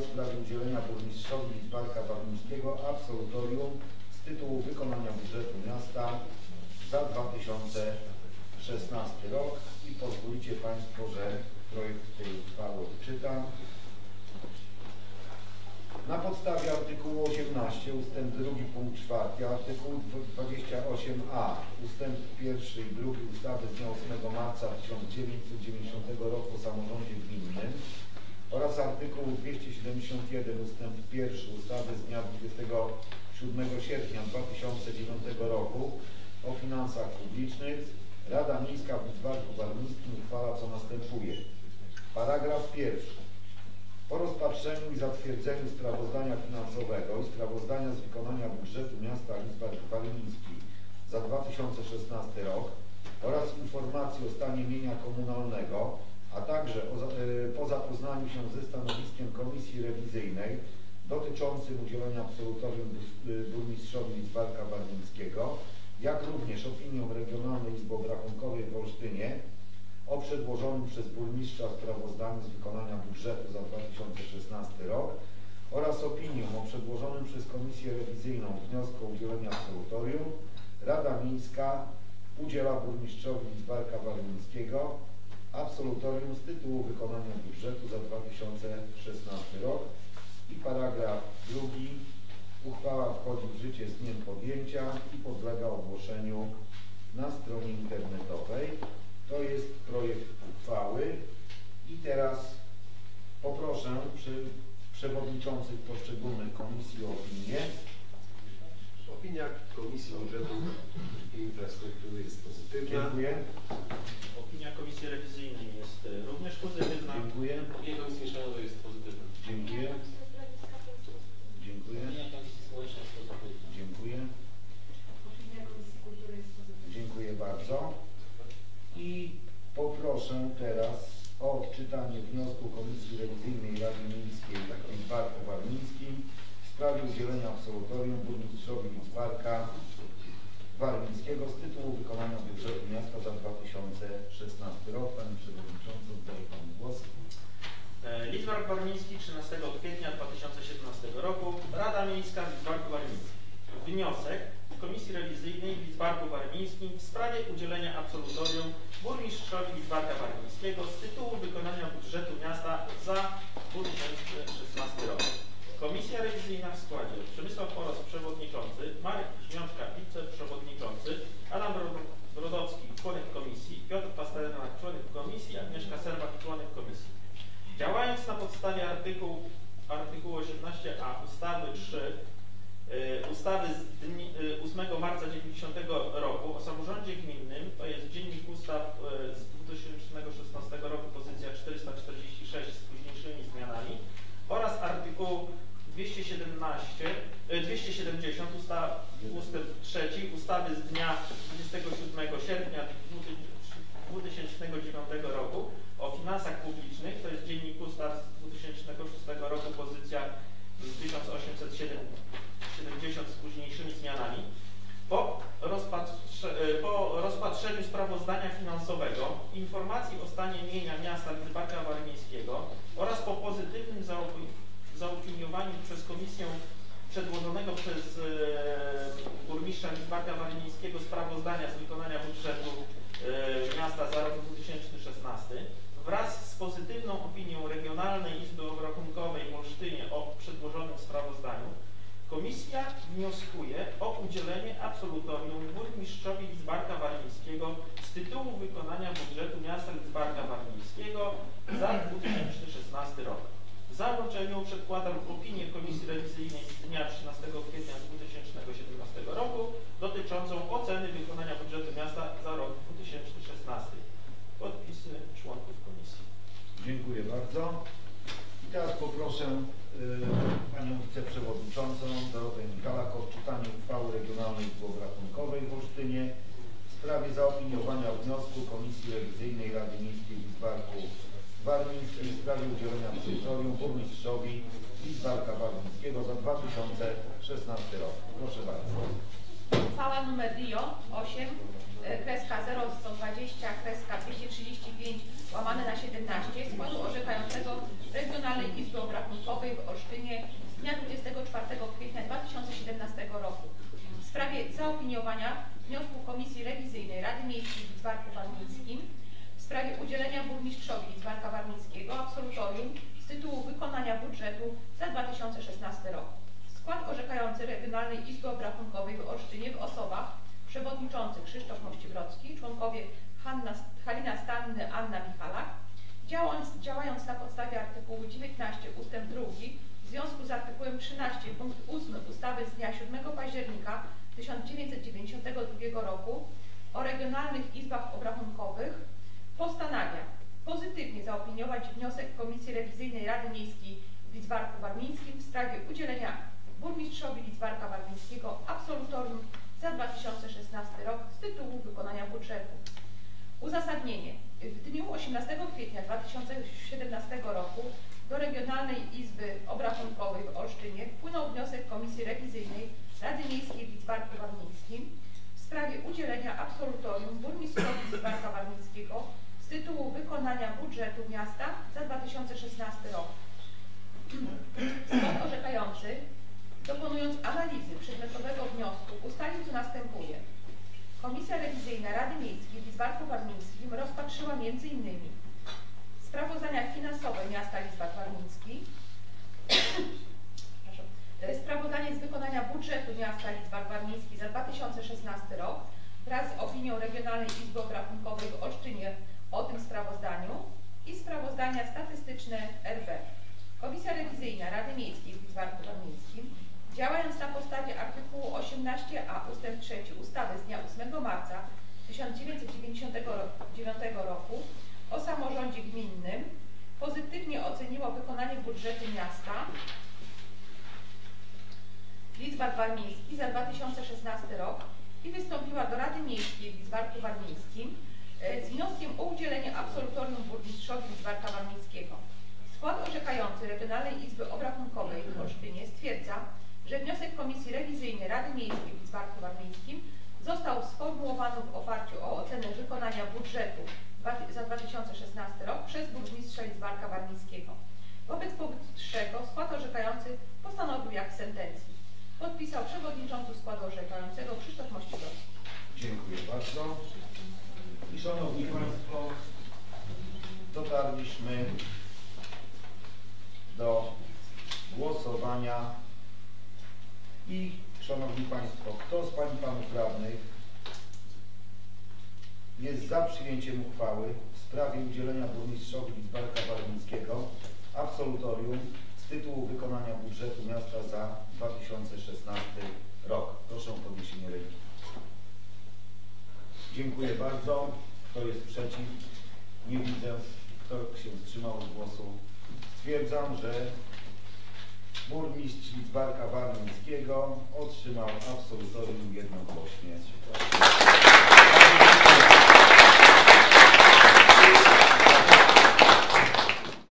w sprawie udzielenia burmistrzowi Lidzbarka Warmińskiego absolutorium z tytułu wykonania budżetu miasta za 2016 rok. I pozwolicie Państwo, że projekt tej uchwały odczytam. Na podstawie artykułu 18 ustęp 2 punkt 4, artykułu 28a ustęp 1 i 2 ustawy z dnia 8 marca 1990 roku o samorządzie gminnym oraz artykułu 271 ustęp 1 ustawy z dnia 27 sierpnia 2009 roku o finansach publicznych Rada Miejska w Lidzbarku Warmińskim uchwala co następuje. Paragraf pierwszy. Po rozpatrzeniu i zatwierdzeniu sprawozdania finansowego i sprawozdania z wykonania budżetu miasta Lidzbark Warmiński za 2016 rok oraz informacji o stanie mienia komunalnego, a także y, po zapoznaniu się ze stanowiskiem Komisji Rewizyjnej dotyczącym udzielenia absolutorium y, burmistrzowi Lidzbarka Warmińskiego, jak również opinią Regionalnej Izby Obrachunkowej w Olsztynie o przedłożonym przez burmistrza sprawozdaniu z wykonania budżetu za 2016 rok oraz opinią o przedłożonym przez Komisję Rewizyjną wniosku o udzielenie absolutorium Rada Miejska udziela burmistrzowi Lidzbarka Warmińskiego absolutorium z tytułu wykonania budżetu za 2016 rok i paragraf drugi uchwała wchodzi w życie z dniem podjęcia i podlega ogłoszeniu na stronie internetowej. To jest projekt uchwały i teraz poproszę przy przewodniczących poszczególnych komisji o opinię. Opinia Komisji Budżetu i Infrastruktury jest pozytywna. Dziękuję. Opinia Komisji Rewizyjnej jest e, również pozytywna. Dziękuję. Opinia Komisji Mieszkaniowej jest pozytywna. Dziękuję. Dziękuję. Opinia Komisji Społecznej jest pozytywna. Dziękuję. Opinia Komisji Kultury jest pozytywna. Dziękuję bardzo. I poproszę teraz o odczytanie wniosku Komisji Rewizyjnej Rady Miejskiej w Lidzbarku Warmińskim w sprawie udzielenia absolutorium burmistrzowi Lidzbarka Warmińskiego z tytułu wykonania budżetu miasta za 2016 rok. Panie Przewodniczący, oddaję Panu głos. E, Lidzbark Warmiński 13 kwietnia 2017 roku. Rada Miejska w Lidzbarku Warmińskim. Wniosek Komisji Rewizyjnej w Lidzbarku Warmińskim w sprawie udzielenia absolutorium burmistrzowi Lidzbarka Warmińskiego z tytułu wykonania budżetu miasta za 2016 rok. Komisja rewizyjna w składzie Przemysław Oros przewodniczący, Marek Śmiączka wiceprzewodniczący, Adam Bro- Brodowski członek komisji, Piotr Pasternak członek komisji, Agnieszka Serwak członek komisji. Działając na podstawie artykułu, artykułu 18a ustawy 3 y, ustawy z dni, y, 8 marca 90 roku o samorządzie gminnym, to jest Dziennik Ustaw y, z 2016 roku, pozycja 446 z późniejszymi zmianami oraz artykuł 217, y, 270 ustaw, ustęp 3 ustawy z dnia 27 sierpnia 2009 roku o finansach publicznych, to jest Dziennik Ustaw z 2006 roku, pozycja 1870 z późniejszymi zmianami. Po, rozpatrze, y, po rozpatrzeniu sprawozdania finansowego, informacji o stanie Lidzbarka Warmińskiego oraz po pozytywnym zaopi- zaopiniowaniu przez Komisję przedłożonego przez e, burmistrza Lidzbarka Warmińskiego sprawozdania z wykonania budżetu e, miasta za rok 2016 wraz z pozytywną opinią Regionalnej Izby Obrachunkowej w Olsztynie o przedłożonym sprawozdaniu Komisja wnioskuje o udzielenie absolutorium burmistrzowi Lidzbarka Warmińskiego z tytułu wykonania budżetu miasta Lidzbarka Warmińskiego za 2016 rok. W załączeniu przedkładam opinię Komisji Rewizyjnej z dnia 13 kwietnia 2017 roku dotyczącą oceny wykonania budżetu miasta za rok 2016. Podpisy członków komisji. Dziękuję bardzo. I teraz poproszę y, Panią Wiceprzewodniczącą Dorotę Michalak o odczytanie uchwały Regionalnej Izby Obrachunkowej w Olsztynie sprawie zaopiniowania wniosku Komisji Rewizyjnej Rady Miejskiej Lidzbarku Warmińskim w sprawie udzielenia absolutorium burmistrzowi Lidzbarka Warmińskiego za 2016 rok. Proszę bardzo. Uchwała nr RIO 8 e, kreska 0120, kreska 235 łamane na 17 składu orzekającego Regionalnej Izby Obrachunkowej w Olsztynie z dnia 24 kwietnia 2017 roku w sprawie zaopiniowania wniosku Komisji Rewizyjnej Rady Miejskiej w Lidzbarku Warmińskim w sprawie udzielenia burmistrzowi Lidzbarka Warmińskiego absolutorium z tytułu wykonania budżetu za 2016 rok. Skład orzekający Regionalnej Izby Obrachunkowej w Olsztynie w osobach przewodniczący Krzysztof Mościbrocki, członkowie Hanna, Halina Stanny, Anna Michalak, działając, działając na podstawie artykułu 19 ust. 2 w związku z artykułem 13 punkt 8 ustawy z dnia 7 października 1992 roku o regionalnych izbach obrachunkowych postanawia pozytywnie zaopiniować wniosek Komisji Rewizyjnej Rady Miejskiej w Lidzbarku Warmińskim w sprawie udzielenia burmistrzowi Lidzbarka Warmińskiego absolutorium za 2016 rok z tytułu wykonania budżetu. Uzasadnienie. W dniu 18 kwietnia 2017 roku do Regionalnej Izby Obrachunkowej w Olsztynie wpłynął wniosek Komisji Rewizyjnej Rady Miejskiej w Lidzbarku Warmińskim w sprawie udzielenia absolutorium burmistrzowi Lidzbarka Warmińskiego z tytułu wykonania budżetu miasta za 2016 rok. Skład orzekający, dokonując analizy przedmiotowego wniosku, ustalił co następuje. Komisja Rewizyjna Rady Miejskiej w Lidzbarku Warmińskim rozpatrzyła m.in. sprawozdania finansowe miasta Lidzbark Warmiński, e, sprawozdanie z wykonania budżetu miasta Lidzbark Warmiński za 2016 rok wraz z opinią Regionalnej Izby Obrachunkowej w Olsztynie o tym sprawozdaniu i sprawozdania statystyczne RB. Komisja Rewizyjna Rady Miejskiej w Lidzbarku Warmińskim Działając na podstawie artykułu 18a ust. 3 ustawy z dnia 8 marca 1999 roku o samorządzie gminnym pozytywnie oceniło wykonanie budżetu miasta Lidzbark Warmiński za 2016 rok i wystąpiła do Rady Miejskiej w Lidzbarku Warmińskim e, z wnioskiem o udzielenie absolutorium burmistrzowi Lidzbarka Warmińskiego. Skład orzekający Regionalnej Izby Obrachunkowej w Olsztynie stwierdza, że wniosek Komisji Rewizyjnej Rady Miejskiej w Lidzbarku Warmińskim został sformułowany w oparciu o ocenę wykonania budżetu za 2016 rok przez burmistrza Lidzbarka Warmińskiego. Wobec powyższego skład orzekający postanowił jak w sentencji. Podpisał przewodniczący składu orzekającego Krzysztof Mościbrowski. Dziękuję bardzo. I Szanowni Państwo, dotarliśmy do głosowania i Szanowni Państwo, kto z Pań i Panów Radnych jest za przyjęciem uchwały w sprawie udzielenia burmistrzowi Lidzbarka Warmińskiego absolutorium z tytułu wykonania budżetu miasta za 2016 rok. Proszę o podniesienie ręki. Dziękuję bardzo. Kto jest przeciw? Nie widzę. Kto się wstrzymał od głosu? Stwierdzam, że Burmistrz Lidzbarka Warmińskiego otrzymał absolutorium jednogłośnie.